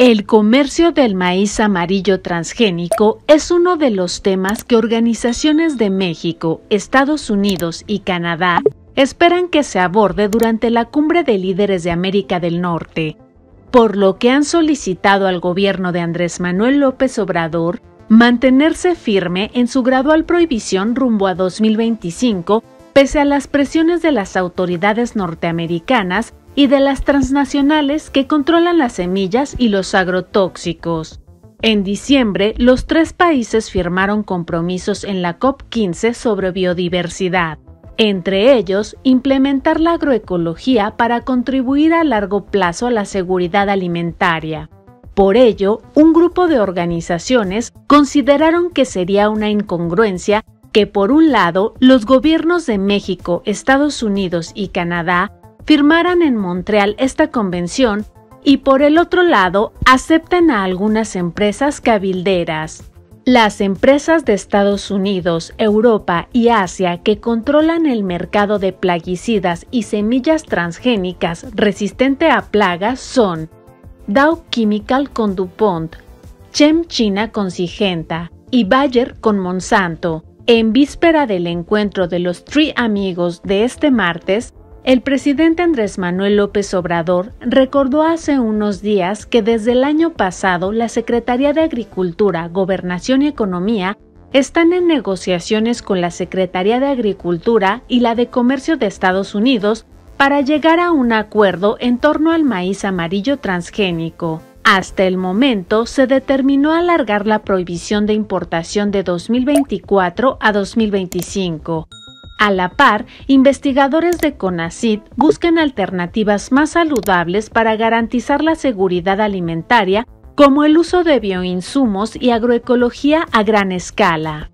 El comercio del maíz amarillo transgénico es uno de los temas que organizaciones de México, Estados Unidos y Canadá esperan que se aborde durante la cumbre de líderes de América del Norte, por lo que han solicitado al gobierno de Andrés Manuel López Obrador mantenerse firme en su gradual prohibición rumbo a 2025, pese a las presiones de las autoridades norteamericanas y de las transnacionales que controlan las semillas y los agrotóxicos. En diciembre, los tres países firmaron compromisos en la COP15 sobre biodiversidad, entre ellos implementar la agroecología para contribuir a largo plazo a la seguridad alimentaria. Por ello, un grupo de organizaciones consideraron que sería una incongruencia que por un lado los gobiernos de México, Estados Unidos y Canadá firmaran en Montreal esta convención y por el otro lado acepten a algunas empresas cabilderas. Las empresas de Estados Unidos, Europa y Asia que controlan el mercado de plaguicidas y semillas transgénicas resistente a plagas son Dow Chemical con DuPont, Chem China con Sigenta y Bayer con Monsanto. En víspera del encuentro de los tres amigos de este martes, el presidente Andrés Manuel López Obrador recordó hace unos días que desde el año pasado la Secretaría de Agricultura, Gobernación y Economía están en negociaciones con la Secretaría de Agricultura y la de Comercio de Estados Unidos para llegar a un acuerdo en torno al maíz amarillo transgénico. Hasta el momento se determinó alargar la prohibición de importación de 2024 a 2025 a la par, investigadores de CONACYT buscan alternativas más saludables para garantizar la seguridad alimentaria, como el uso de bioinsumos y agroecología a gran escala.